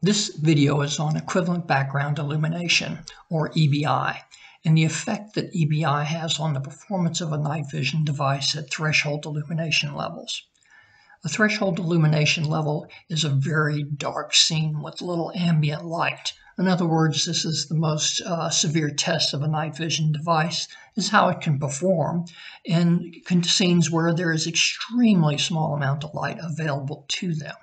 This video is on equivalent background illumination, or EBI, and the effect that EBI has on the performance of a night vision device at threshold illumination levels. A threshold illumination level is a very dark scene with little ambient light. In other words, this is the most uh, severe test of a night vision device, is how it can perform in scenes where there is extremely small amount of light available to them.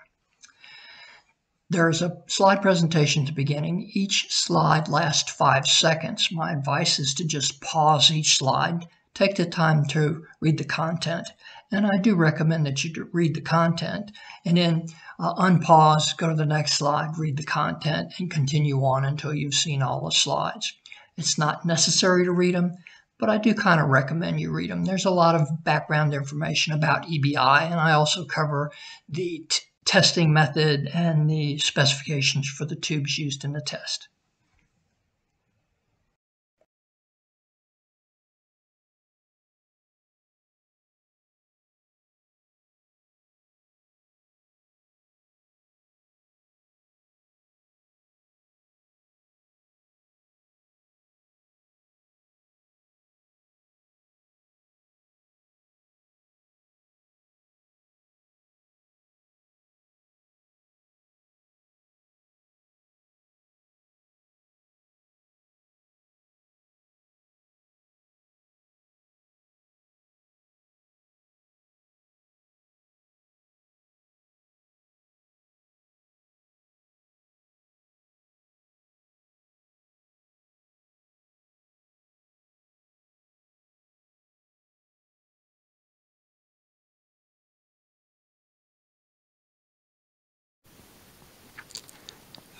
There's a slide presentation to beginning. Each slide lasts five seconds. My advice is to just pause each slide, take the time to read the content. And I do recommend that you read the content and then uh, unpause, go to the next slide, read the content, and continue on until you've seen all the slides. It's not necessary to read them, but I do kind of recommend you read them. There's a lot of background information about EBI, and I also cover the testing method and the specifications for the tubes used in the test.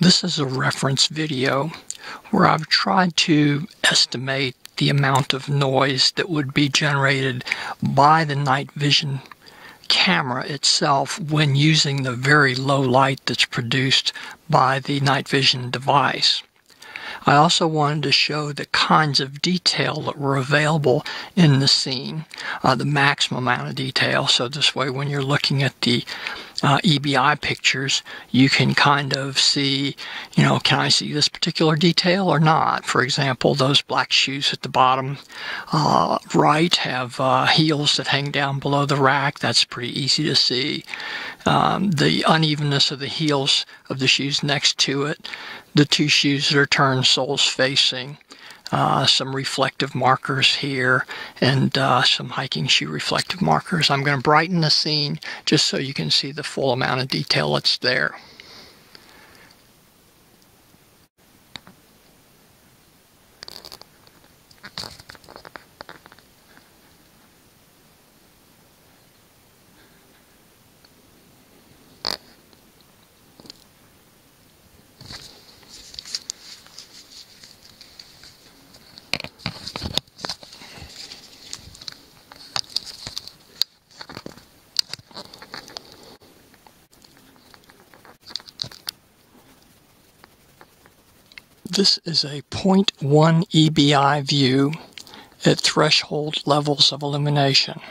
This is a reference video where I've tried to estimate the amount of noise that would be generated by the night vision camera itself when using the very low light that's produced by the night vision device. I also wanted to show the kinds of detail that were available in the scene, uh, the maximum amount of detail. So this way, when you're looking at the uh, EBI pictures, you can kind of see, you know, can I see this particular detail or not? For example, those black shoes at the bottom uh, right have uh, heels that hang down below the rack. That's pretty easy to see. Um, the unevenness of the heels of the shoes next to it, the two shoes that are turned soles facing uh, some reflective markers here and uh, some hiking shoe reflective markers. I'm going to brighten the scene just so you can see the full amount of detail that's there. This is a 0.1 EBI view at threshold levels of illumination.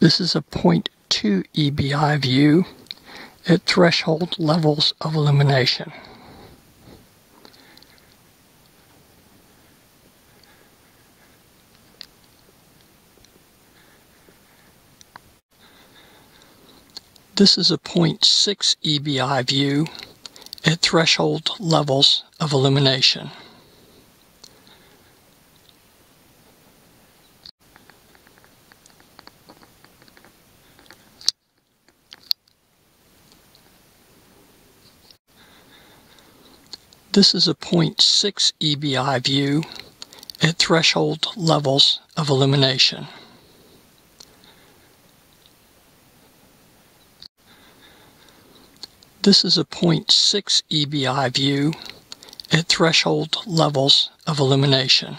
This is a 0.2 EBI view at threshold levels of illumination. This is a 0.6 EBI view at threshold levels of illumination. This is a 0.6 EBI view at threshold levels of illumination. This is a 0.6 EBI view at threshold levels of illumination.